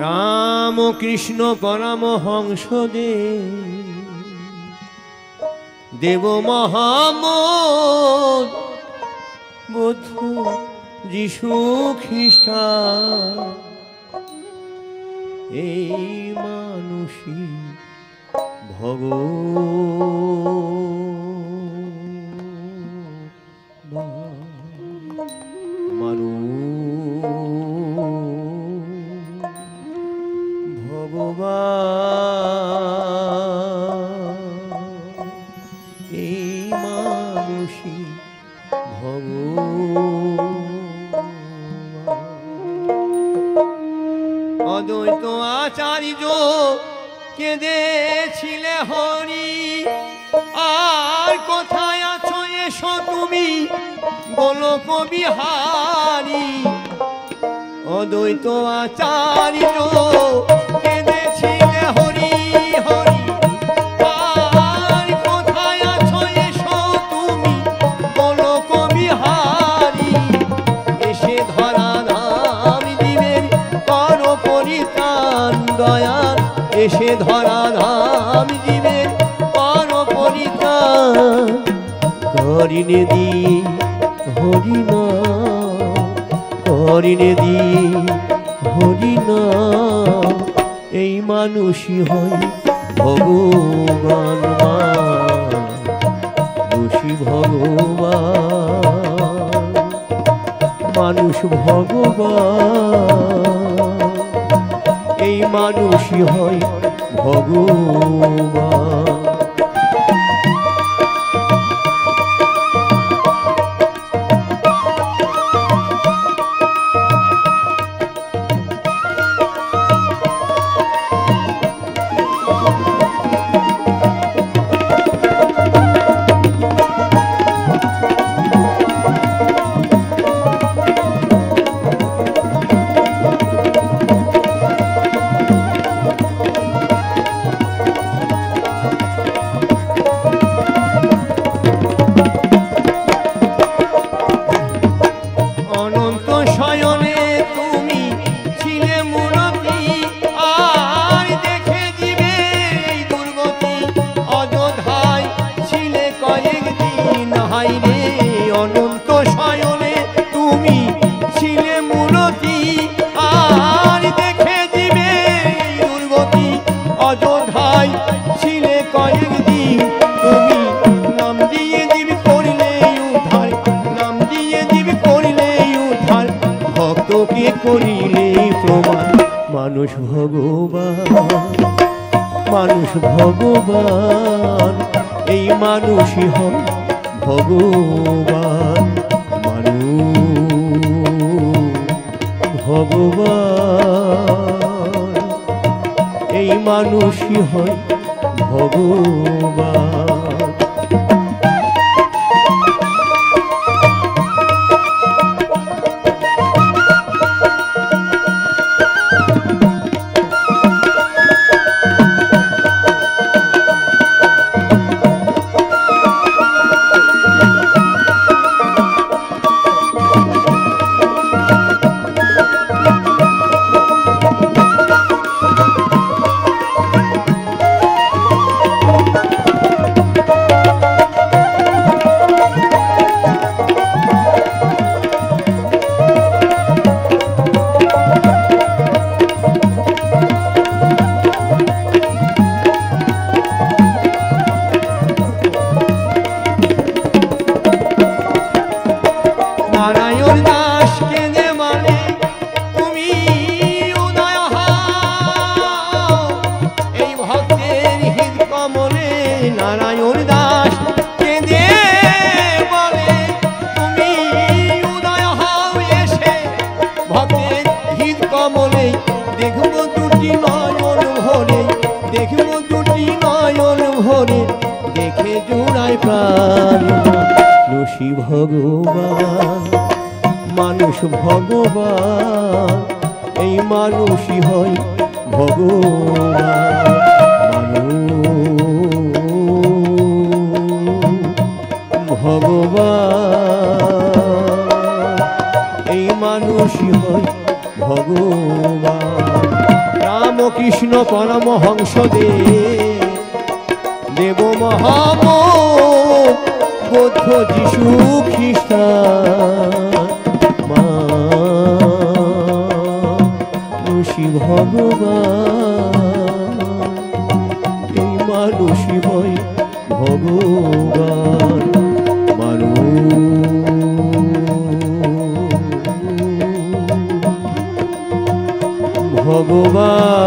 রাম কৃষ্ণ পরম হংস দে দেব বুদ্ধ যিশু খ্রিস্টান। এই মানুষী ভগবান। অদ্বৈত আচার্য কেঁদেছিলে হরি। আর কোথায় আছো এসো তুমি? বলো কবিহারি। অদ্বৈত আচার্য এসে ধরা নাম দিবেন কর পরিত্রাণ করিনে দি হরিণ করিনে দি হরিণ এই মানুষই হয় ভগবান মানুষই ভগবান। মানুষ ভগবান হয় ভগবান। ভক্তকে করিলে প্রমাণ? মানুষ ভগবান মানুষ ভগবান, এই মানুষই হয় ভগবান ভগবান, এই মানুষই হয় ভগবান। দেখে জোড়ায় প্রাণ ঋষি ভগবান। মানুষ ভগবান, এই মানুষই হয় ভগবান। ভগবান, এই মানুষই হয় ভগবান। রামকৃষ্ণ পরমহংস দে দেব মহাম বৌদ্ধ যিশু খ্রিস্টান মানুষী ভগবান এই মানুষী ভয় ভগবান। মানুষ হয় ভগবান।